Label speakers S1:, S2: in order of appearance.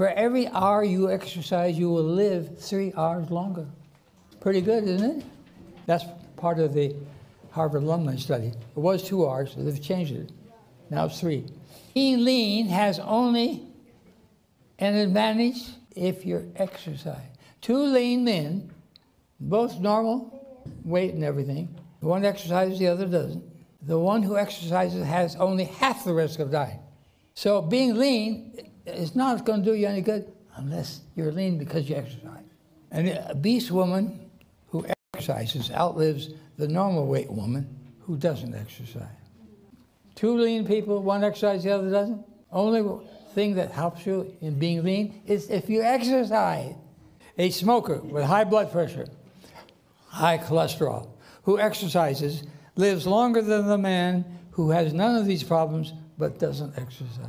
S1: For every hour you exercise, you will live three hours longer. Pretty good, isn't it? That's part of the Harvard alumni study. It was two hours, so they've changed it. Now it's three. Being lean has only an advantage if you're exercising. Two lean men, both normal weight and everything. One exercises, the other doesn't. The one who exercises has only half the risk of dying. So being lean is not going to do you any good unless you're lean because you exercise. And a obese woman who exercises outlives the normal weight woman who doesn't exercise. Two lean people, one exercises, the other doesn't. Only thing that helps you in being lean is if you exercise. A smoker with high blood pressure, high cholesterol, who exercises lives longer than the man who has none of these problems but doesn't exercise.